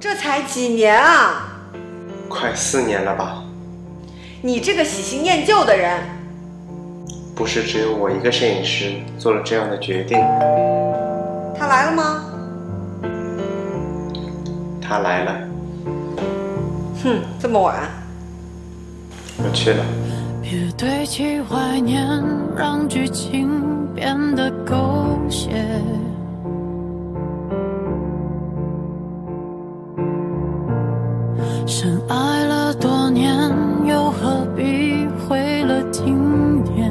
这才几年啊！快四年了吧？你这个喜新厌旧的人，不是只有我一个摄影师做了这样的决定。他来了吗？他来了。哼，这么晚。我去了。别堆砌怀念，让剧情变得狗血。深爱了多年，又何必毁了经典？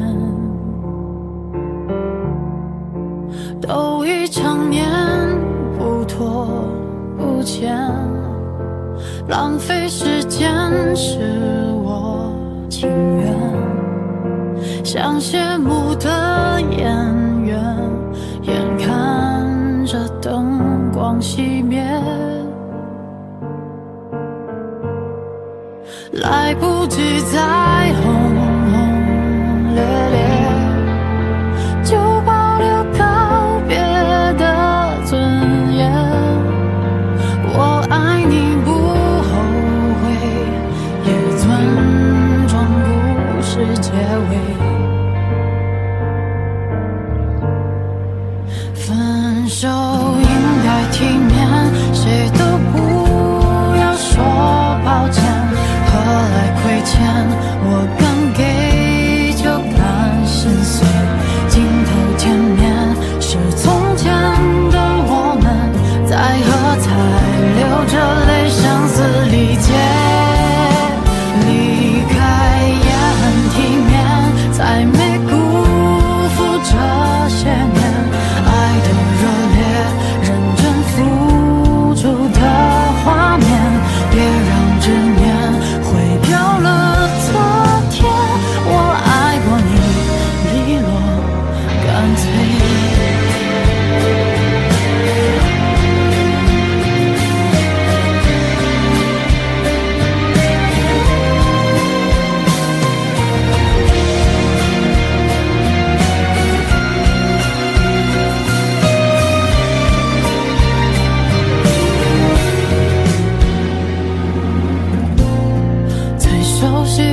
都已成年，不拖不欠，浪费时间是我情愿。像谢幕的演员，眼看着灯光熄灭。来不及再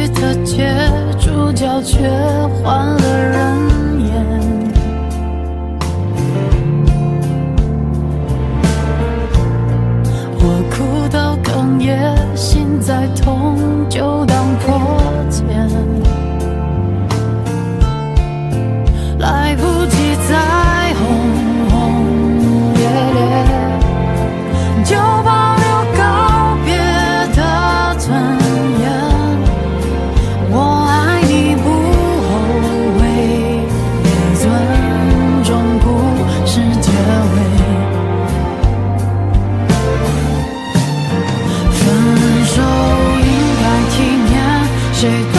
的街，主角却换了人演。我哭到哽咽，心再痛就 j'ai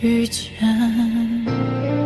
遇见。